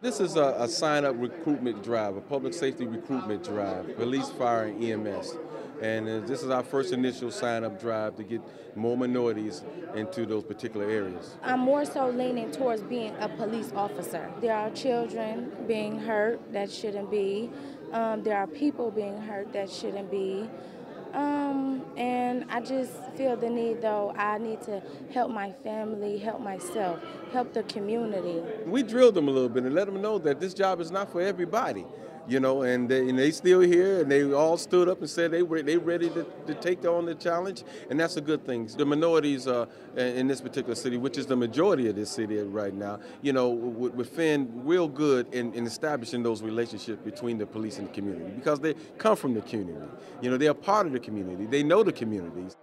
This is a, a sign up recruitment drive, a public safety recruitment drive, police, fire, and EMS. And uh, this is our first initial sign up drive to get more minorities into those particular areas. I'm more so leaning towards being a police officer. There are children being hurt that shouldn't be, um, there are people being hurt that shouldn't be. Um, I just feel the need, though, I need to help my family, help myself, help the community. We drilled them a little bit and let them know that this job is not for everybody, you know, and they, and they still here and they all stood up and said they were they ready to, to take on the challenge, and that's a good thing. The minorities uh, in this particular city, which is the majority of this city right now, you know, would, would fend real good in, in establishing those relationships between the police and the community because they come from the community. You know, they're part of the community. They know the communities.